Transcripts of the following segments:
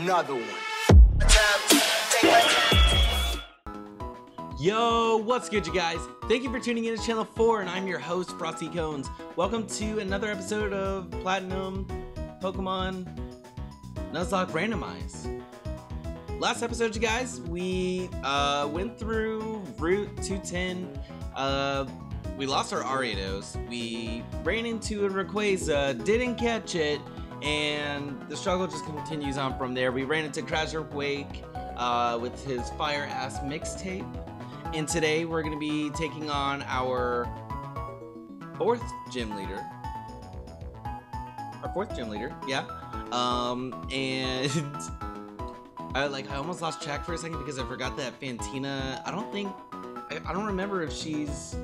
another one. Yo, what's good, you guys? Thank you for tuning in to Channel 4, and I'm your host, Frosty Kones. Welcome to another episode of Platinum Pokemon Nuzlocke Randomize. Last episode, you guys, we uh, went through Route 210. Uh, we lost our Ariados. We ran into a Rayquaza, didn't catch it, and the struggle just continues on from there. We ran into Crasher Wake uh, with his fire ass mixtape. And today we're going to be taking on our fourth gym leader. Our fourth gym leader, yeah. Um, and I like I almost lost track for a second because I forgot that Fantina. I don't think I, I don't remember if she's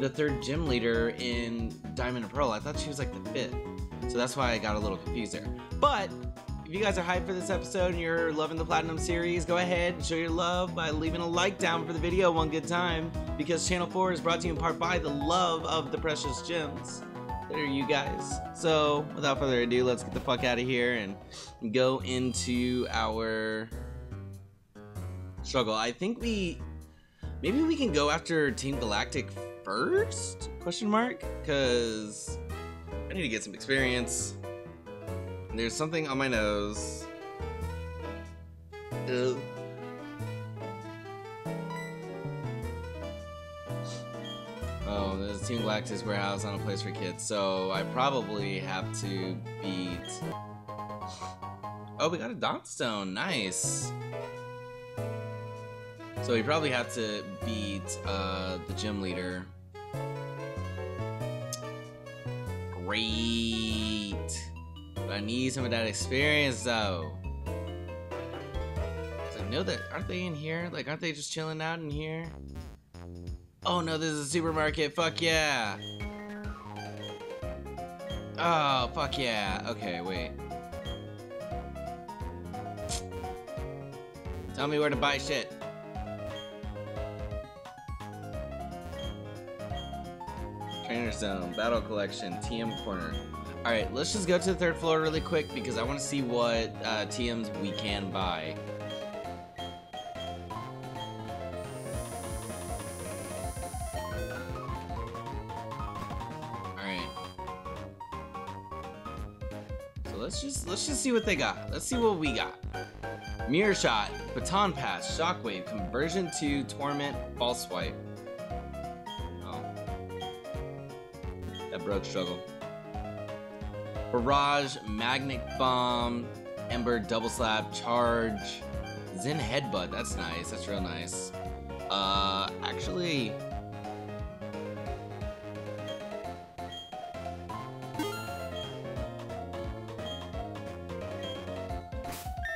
the third gym leader in Diamond and Pearl. I thought she was like the fifth, so that's why I got a little confused there. But if you guys are hyped for this episode and you're loving the Platinum series, go ahead and show your love by leaving a like down for the video one good time because Channel 4 is brought to you in part by the love of the precious gems. There you guys. So, without further ado, let's get the fuck out of here and go into our struggle. I think we maybe we can go after Team Galactic first? Question mark? Cuz I need to get some experience. There's something on my nose. Ugh. Oh, there's Team Galactic's warehouse on a place for kids, so I probably have to beat. Oh, we got a Dawn Stone, nice. So we probably have to beat uh, the gym leader. Great. But I need some of that experience though. I know that aren't they in here? Like aren't they just chilling out in here? Oh no, this is a supermarket. Fuck yeah. Oh, fuck yeah. Okay, wait. Tell me where to buy shit. Zone, Battle Collection, TM Corner. Alright, let's just go to the third floor really quick because I want to see what uh, TMs we can buy. Alright. So let's just let's just see what they got. Let's see what we got. Mirror Shot, Baton Pass, Shockwave, Conversion 2 Torment, False Swipe. Broke struggle. Barrage, Magnet Bomb, Ember Double Slap, Charge, Zen Headbutt. That's nice. That's real nice. Uh, actually.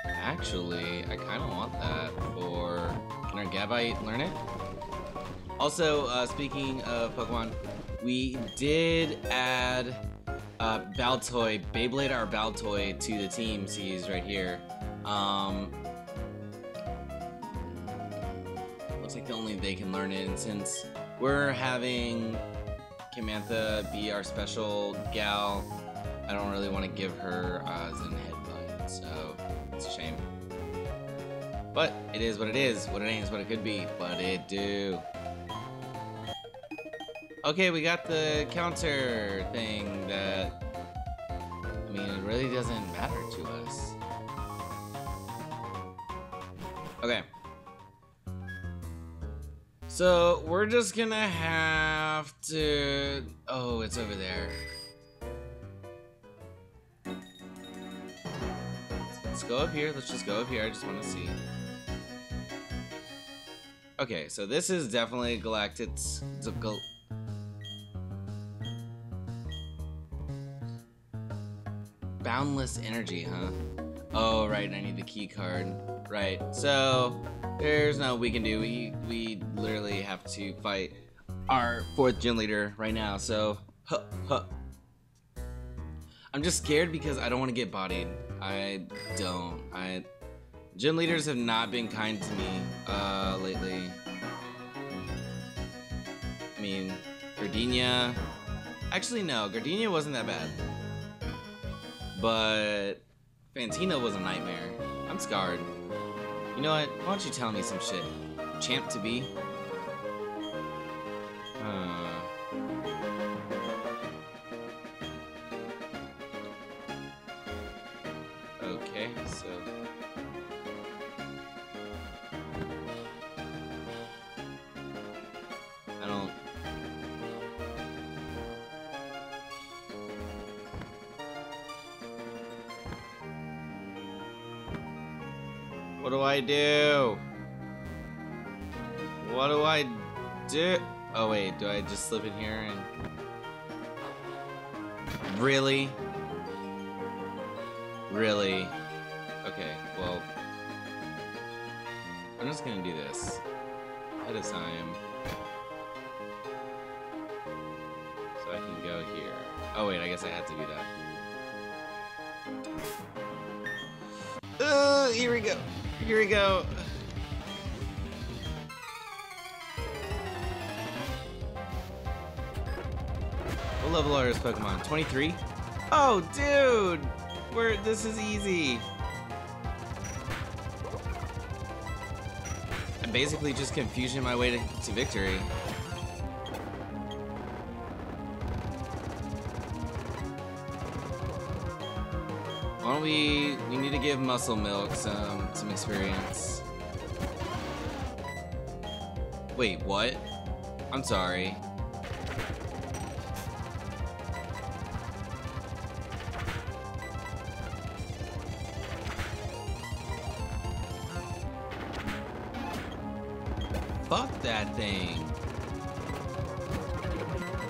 Actually, I kind of want that for. Can our Gabite learn it? Also, uh, speaking of Pokemon, we did add uh, Baltoy, Beyblade our Baltoy to the team. See, he's right here. Um, looks like the only they can learn it, and since we're having Kamantha be our special gal, I don't really want to give her uh, Zen Headbutt, so it's a shame. But it is what it is. What it ain't is what it could be. But it do. Okay, we got the counter thing that. I mean, it really doesn't matter to us. Okay. So, we're just gonna have to. Oh, it's over there. Let's go up here. Let's just go up here. I just want to see. Okay, so this is definitely Galactic's. Gal Boundless energy, huh? Oh, right, I need the key card. Right, so there's no we can do. We we literally have to fight our fourth gym leader right now. So, huh, huh. I'm just scared because I don't want to get bodied. I don't. I gym leaders have not been kind to me uh, lately. I mean, Gardenia. Actually, no, Gardenia wasn't that bad. But Fantina was a nightmare. I'm scarred. You know what? Why don't you tell me some shit? Champ to be? Okay, so... What do I do? What do I do? Oh wait, do I just slip in here and... Really? Really? Okay, well... I'm just gonna do this. Ahead of time. So I can go here. Oh wait, I guess I had to do that. Uh, here we go. Here we go. What level are his Pokemon? 23? Oh, dude! Where this is easy. I'm basically just confusing my way to, to victory. Why don't we... Need to give Muscle Milk some, some experience. Wait, what? I'm sorry. Fuck that thing.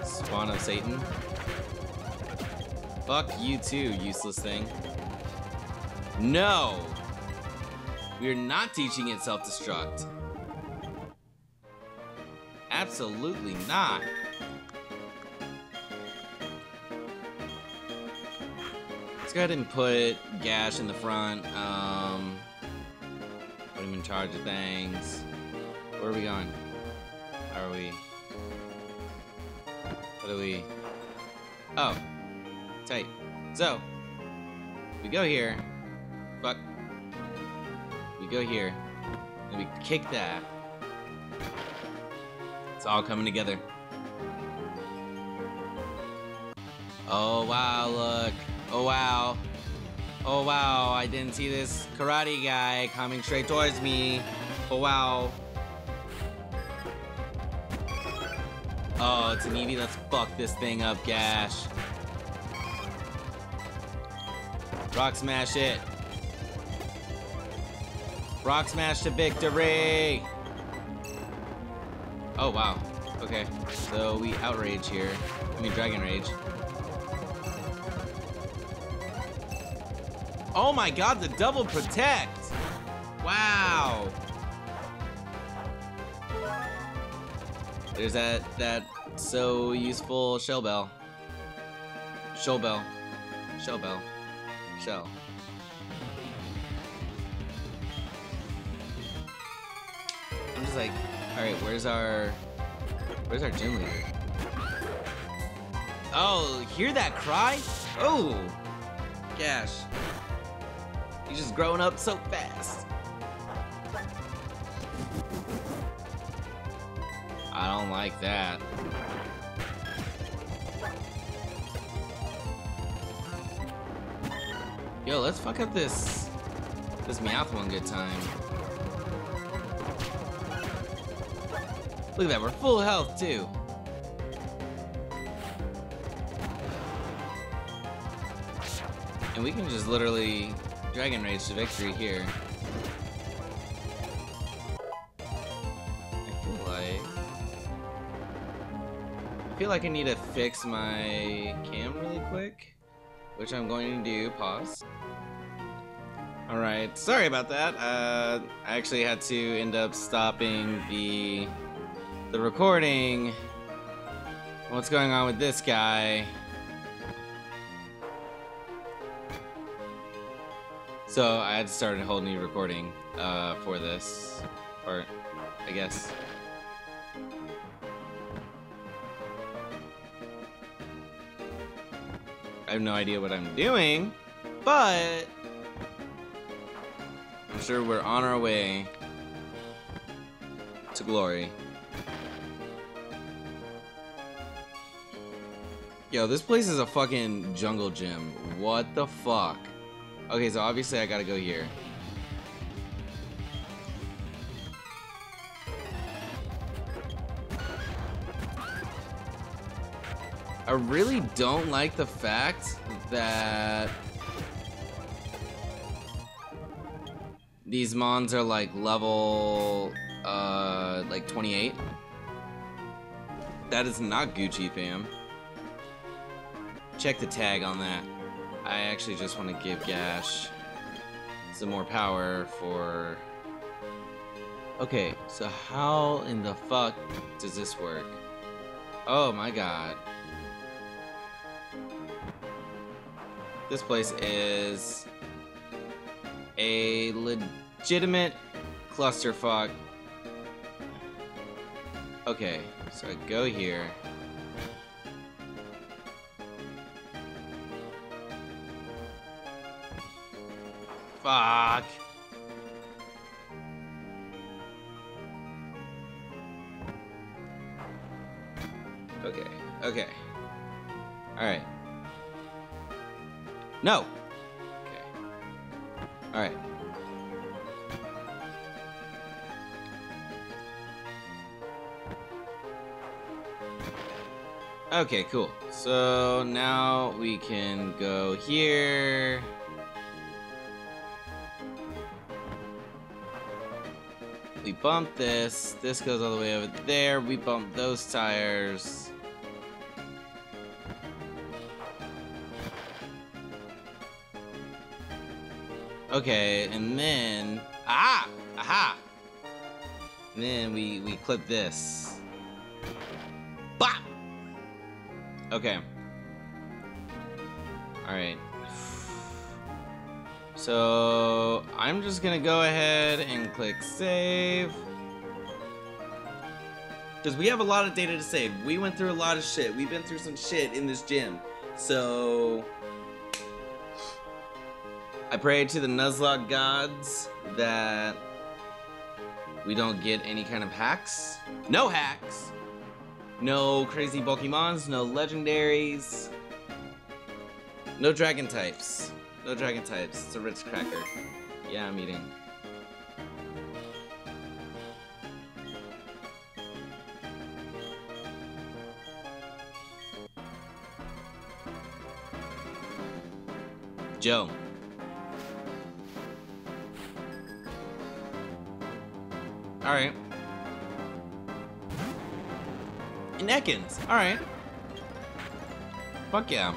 Spawn of Satan. Fuck you too, useless thing. No! We are not teaching it self-destruct. Absolutely not. Let's go ahead and put Gash in the front. Um, put him in charge of things. Where are we going? How are we? What do we? Oh, tight. So, we go here. We go here. And we kick that. It's all coming together. Oh wow, look. Oh wow. Oh wow, I didn't see this karate guy coming straight towards me. Oh wow. Oh, it's an Eevee. Let's fuck this thing up, Gash. Rock smash it. Rock smash to victory. Oh, wow. Okay. So we outrage here. I mean, Dragon Rage. Oh my god, the double protect! Wow! There's that that so useful shell bell. Shell bell. Shell bell. Shell. Like, alright, where's our where's our gym leader? Oh, hear that cry? Oh gosh. He's just growing up so fast. I don't like that. Yo, let's fuck up this this Meowth one good time. Look at that, we're full health too. And we can just literally Dragon Rage to victory here. I feel like... I feel like I need to fix my cam really quick. Which I'm going to do. Pause. Alright, sorry about that. Uh, I actually had to end up stopping the, the recording. What's going on with this guy? So I had to start a whole new recording uh, for this part, I guess. I have no idea what I'm doing, but I'm sure We're on our way to glory. Yo, this place is a fucking jungle gym. What the fuck? Okay, so obviously I gotta go here. I really don't like the fact that these mons are like level uh like 28. That is not Gucci fam. Check the tag on that. I actually just want to give Gash some more power for... Okay, so how in the fuck does this work? Oh my god. This place is a legitimate clusterfuck. Okay, so I go here. Okay. Alright. No! Okay. Alright. Okay, cool. So now we can go here. We bump this. This goes all the way over there. We bump those tires. Okay, and then ah, aha. And then we we clip this. Bop. Okay. All right. So I'm just gonna go ahead and click save. Because we have a lot of data to save. We went through a lot of shit. We've been through some shit in this gym. So I pray to the Nuzlocke gods that we don't get any kind of hacks. No hacks! No crazy Pokemons, no legendaries, no dragon types. No dragon types. It's a Ritz cracker. Yeah, I'm eating. Joe. Alright. And Ekans. Alright. Fuck yeah.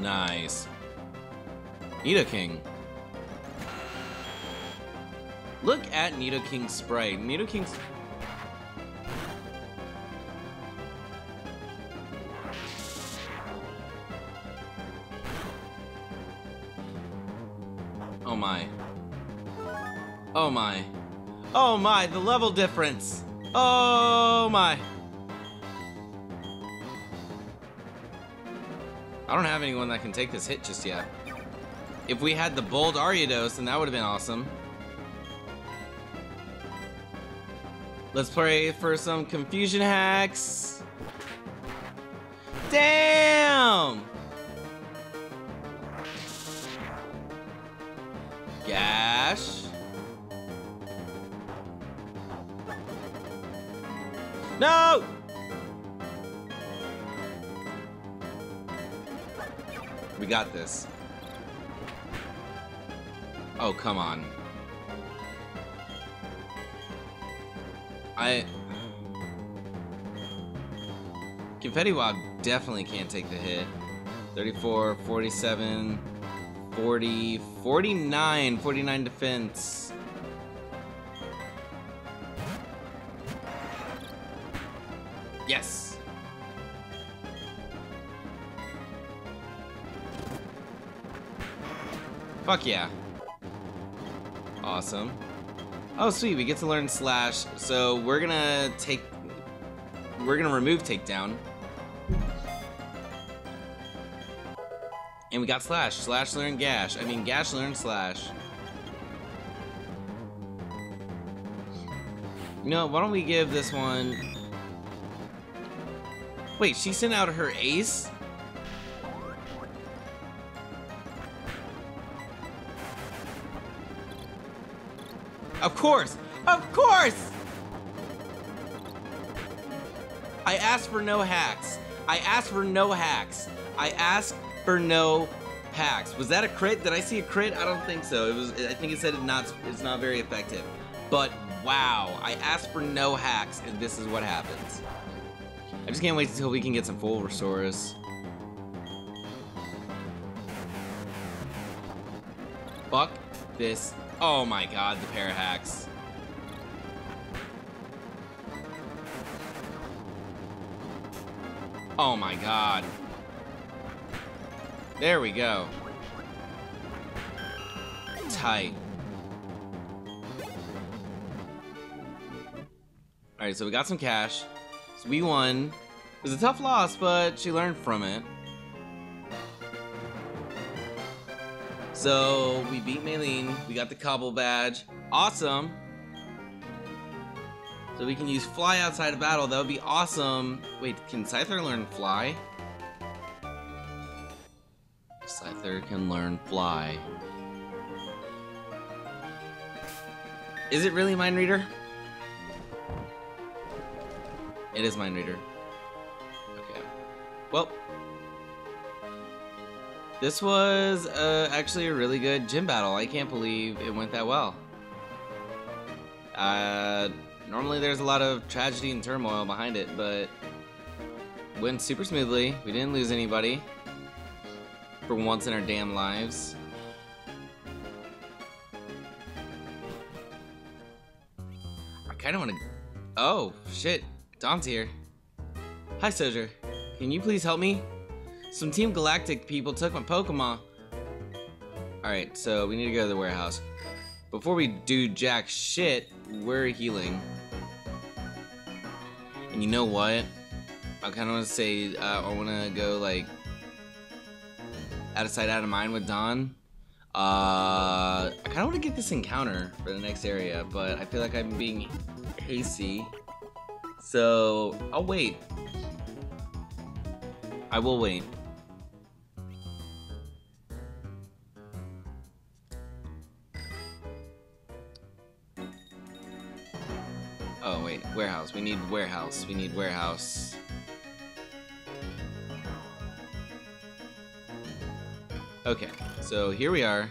Nice. Nidoking. Look at Nidoking's sprite. Nidoking's... Oh Oh my. Oh my. Oh my, the level difference. Oh my. I don't have anyone that can take this hit just yet. If we had the bold Ariados, then that would have been awesome. Let's pray for some confusion hacks. Damn! Got this. Oh, come on. I... Confetti Wog definitely can't take the hit. 34, 47, 40, 49, 49 defense. Fuck yeah. Awesome. Oh, sweet, we get to learn Slash. So we're gonna take we're gonna remove takedown. And we got slash. Slash learn gash. I mean gash learn slash. You know, why don't we give this one... Wait, she sent out her ace? Course! Of course! I asked for no hacks. I asked for no hacks. I asked for no hacks. Was that a crit? Did I see a crit? I don't think so. It was. I think it said it not. It's not very effective. But wow, I asked for no hacks, and this is what happens. I just can't wait until we can get some full restores. Fuck this. Oh my god, the pair of hacks. Oh my god. There we go. Tight. Alright, so we got some cash. So we won. It was a tough loss, but she learned from it. So we beat Maylene. We got the Cobble badge. Awesome. So we can use fly outside of battle. That would be awesome. Wait, can Scyther learn fly? Scyther can learn fly. Is it really Mind Reader? It is Mind Reader. Okay. Well. This was uh, actually a really good gym battle. I can't believe it went that well. Uh, Normally there's a lot of tragedy and turmoil behind it, but went super smoothly. We didn't lose anybody for once in our damn lives. I kind of want to... Oh, shit. Dawn's here. Hi, Soldier. Can you please help me? Some Team Galactic people took my Pokemon. Alright, so we need to go to the warehouse. Before we do jack shit, we're healing. And you know what? I kind of want to say uh, I want to go like out of sight, out of mind with Dawn. Uh, I kind of want to get this encounter for the next area, but I feel like I'm being hasty. So I'll wait. I will wait. Warehouse. We need warehouse. We need warehouse. Okay, so here we are.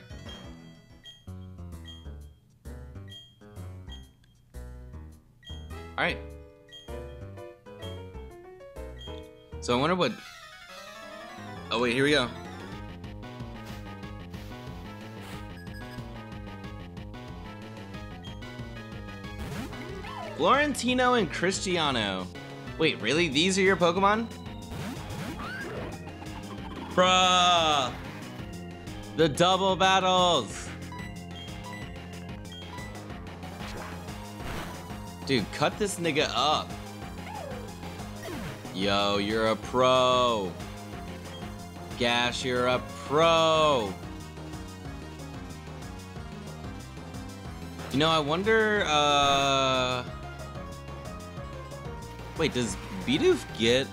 Alright. So I wonder what... Oh wait, here we go. Florentino and Cristiano. Wait, really? These are your Pokemon? Bruh! The double battles! Dude, cut this nigga up. Yo, you're a pro. Gash, you're a pro. You know, I wonder, uh... Wait, does Bidoof get...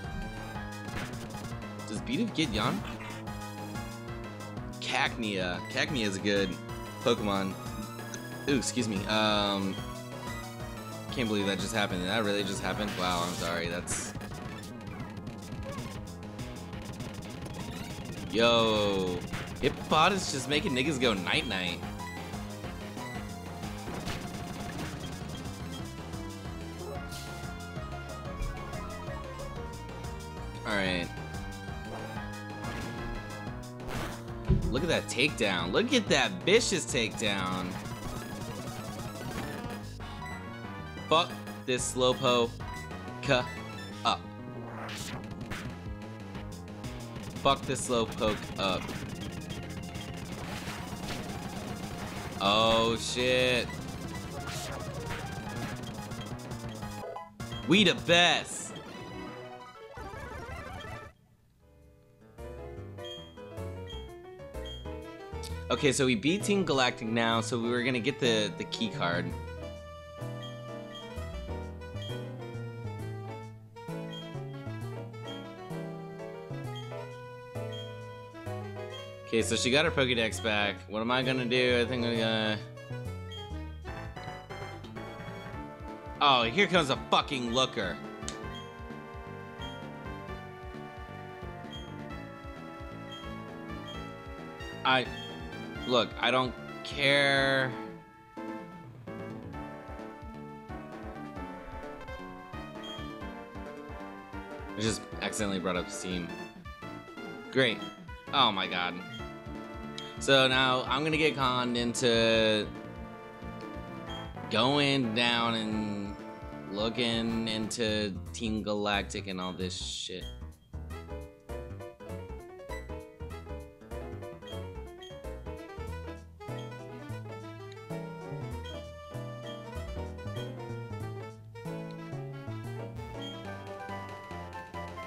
Does Bidoof get Yon? Cacnea. Cacnea is a good Pokemon. Ooh, excuse me. Um... Can't believe that just happened. Did that really just happened? Wow, I'm sorry. That's... Yo... Hippopotamus just making niggas go night-night. Alright. Look at that takedown. Look at that vicious takedown. Fuck this Slowpoke up. Fuck this Slowpoke up. Oh shit. We the best. Okay, so we beat Team Galactic now, so we were gonna get the, the key card. Okay, so she got her Pokedex back. What am I gonna do? I think I'm gonna... Oh, here comes a fucking looker. I... Look, I don't care... I just accidentally brought up Steam. Great. Oh my god. So now I'm gonna get conned into going down and looking into Team Galactic and all this shit.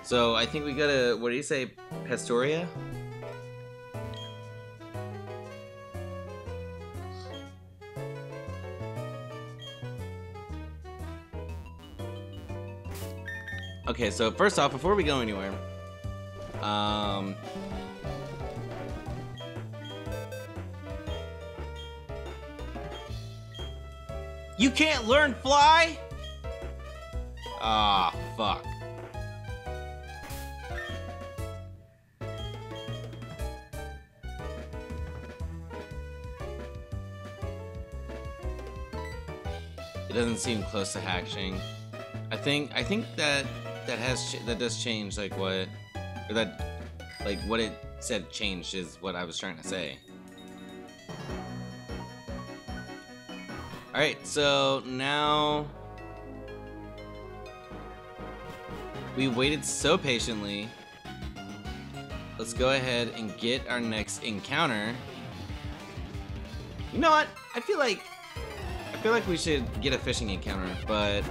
So I think we gotta, what do you say, Pastoria? Okay, so first off, before we go anywhere, um, you can't learn fly? Ah, fuck. It doesn't seem close to hatching. I think I think that that has that does change like what that like what it said changed is what I was trying to say. All right, so now we waited so patiently. Let's go ahead and get our next encounter. You know what? I feel like feel like we should get a fishing encounter, but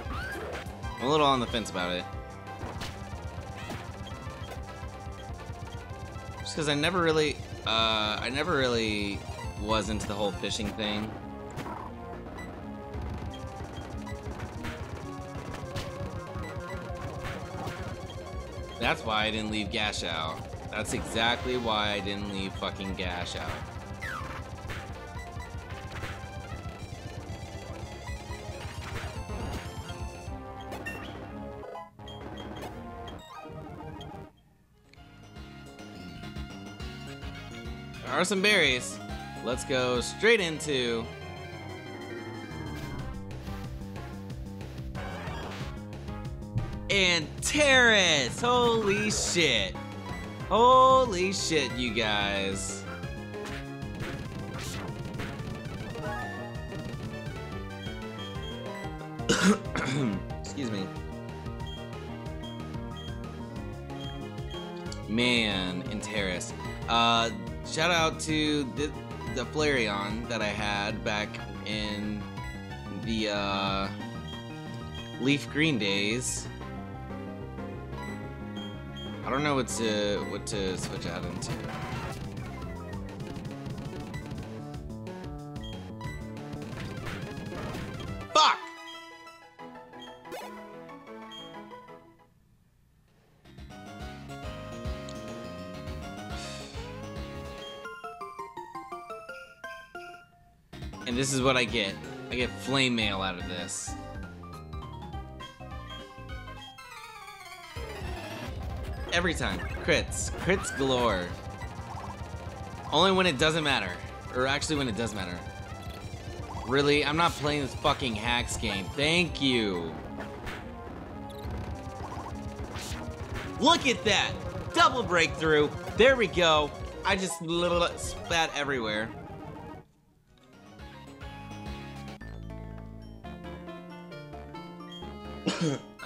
I'm a little on the fence about it. Just because I never really, uh, I never really was into the whole fishing thing. That's why I didn't leave Gash out. That's exactly why I didn't leave fucking Gash out. Are some berries. Let's go straight into and Terrace! Holy shit. Holy shit, you guys. Excuse me. Man, in Terrace. Uh, shout out to the, the Flareon that I had back in the uh, Leaf Green days. I don't know what to what to switch out into. And this is what I get. I get flame mail out of this. every time. Crits. Crits galore. Only when it doesn't matter. Or actually when it does matter. Really? I'm not playing this fucking hacks game. Thank you. Look at that! Double breakthrough. There we go. I just little spat everywhere.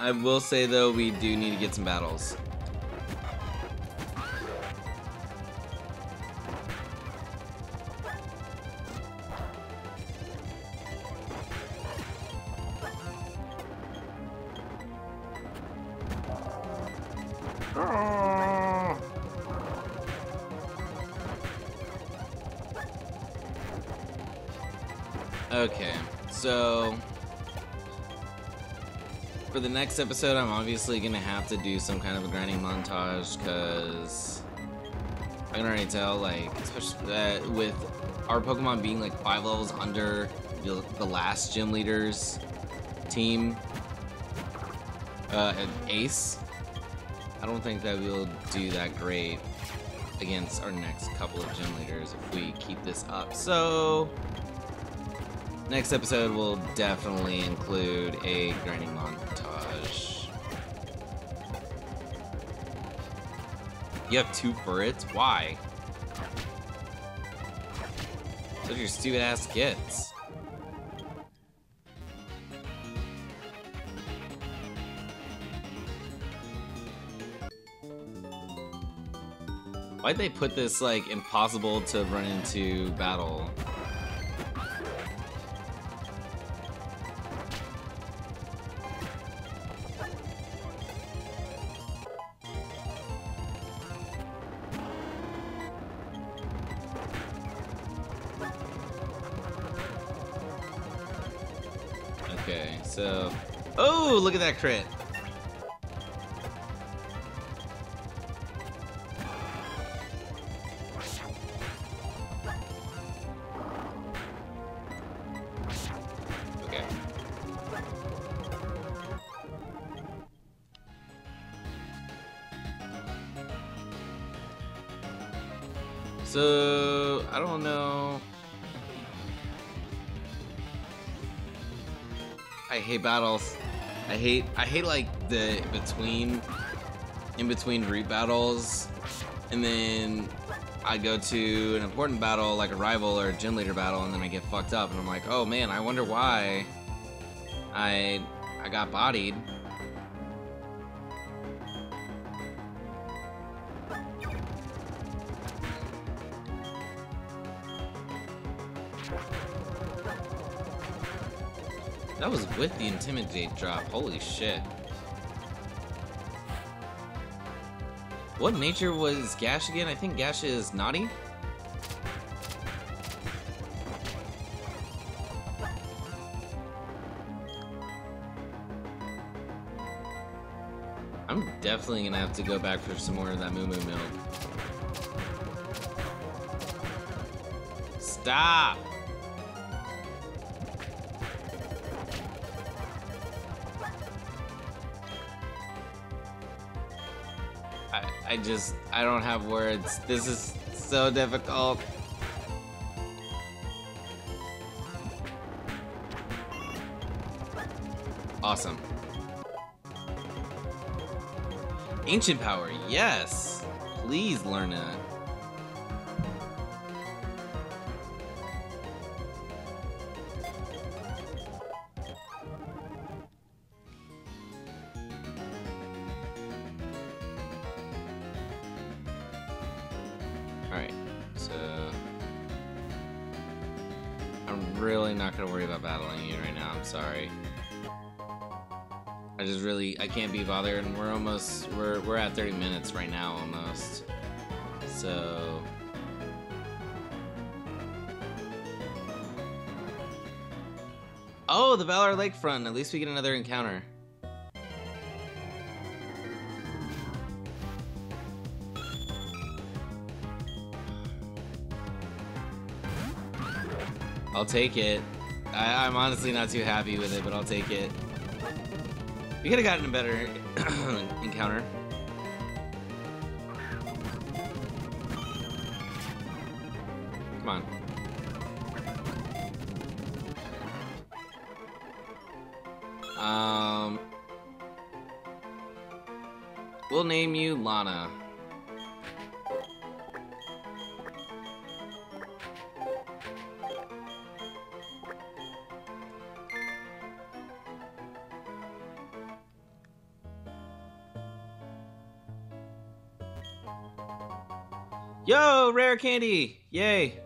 I will say, though, we do need to get some battles. Okay, so for the next episode, I'm obviously gonna have to do some kind of a grinding montage because I can already tell, like, especially uh, with our Pokemon being like five levels under the, the last gym leaders team, uh, Ace. I don't think that we'll do that great against our next couple of gym leaders if we keep this up. So, next episode will definitely include a grinding montage. You have two Furrets? Why? Those are your stupid ass kids. Why'd they put this, like, impossible to run into battle? That crit! Okay. So, I don't know... I hate battles. I hate I hate like the between in between route battles and then I go to an important battle like a rival or a gym leader battle and then I get fucked up and I'm like, "Oh man, I wonder why I I got bodied." That was with the Intimidate drop. Holy shit. What nature was Gash again? I think Gash is naughty? I'm definitely gonna have to go back for some more of that Moo Moo milk. Stop! I, just, I don't have words. This is so difficult. Awesome. Ancient power, yes. Please learn Oh, the Valor Lakefront! At least we get another encounter. I'll take it. I, I'm honestly not too happy with it, but I'll take it. We could have gotten a better encounter. Come on. Um, we'll name you Lana. Yo, rare candy! Yay!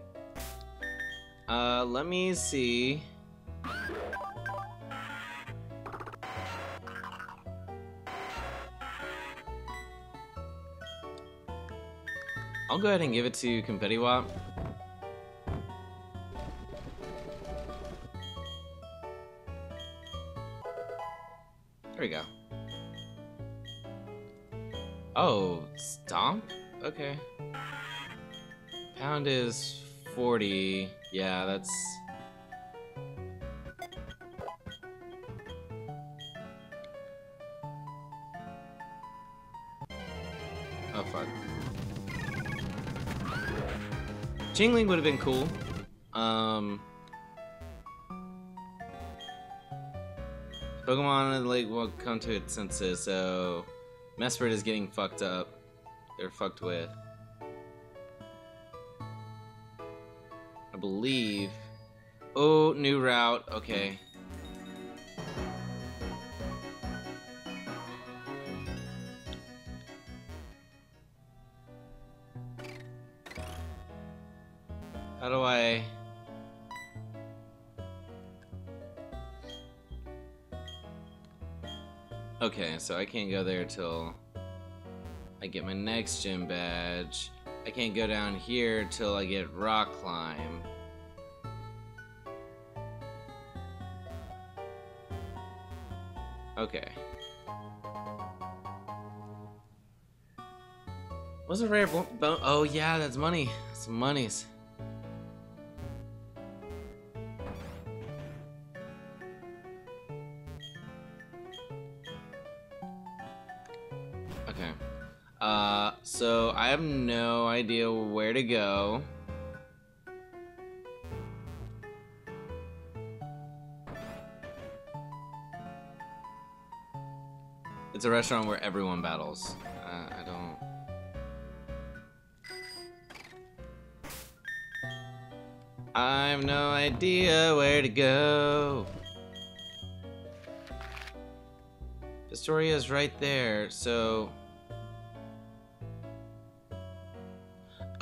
Uh, let me see. I'll go ahead and give it to Confetti Wop. There we go. Oh, Stomp? Okay. Pound is 40. Yeah, that's... Jingling would have been cool. Um... Pokemon in the lake will come to its senses, so Mesprit is getting fucked up. They're fucked with. I believe. Oh, new route. Okay. So I can't go there till I get my next gym badge. I can't go down here till I get rock climb. Okay. What's a rare bone? Oh yeah, that's money. Some monies. Uh, so I have no idea where to go. It's a restaurant where everyone battles. Uh, I don't... I have no idea where to go. Historia's right there, so...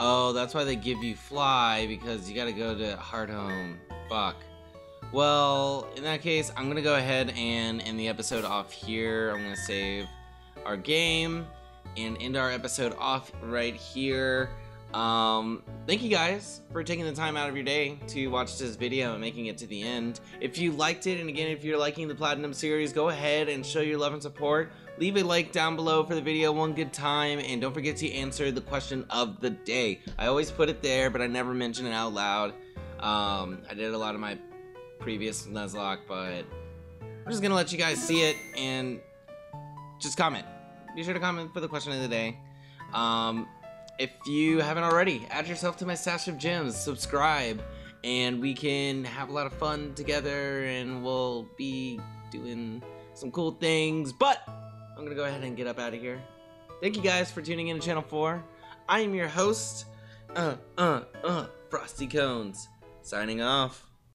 Oh, that's why they give you fly, because you gotta go to Hearthome. Fuck. Well, in that case, I'm gonna go ahead and end the episode off here. I'm gonna save our game and end our episode off right here. Um, thank you guys for taking the time out of your day to watch this video and making it to the end. If you liked it, and again, if you're liking the Platinum series, go ahead and show your love and support. Leave a like down below for the video one good time, and don't forget to answer the question of the day. I always put it there, but I never mention it out loud. Um, I did a lot of my previous Nuzlocke, but I'm just gonna let you guys see it and just comment. Be sure to comment for the question of the day. Um, if you haven't already, add yourself to my stash of gems, subscribe, and we can have a lot of fun together and we'll be doing some cool things. But I'm gonna go ahead and get up out of here. Thank you guys for tuning in to ChannelFore. I am your host, uh, uh, uh, Frosty Kones, signing off.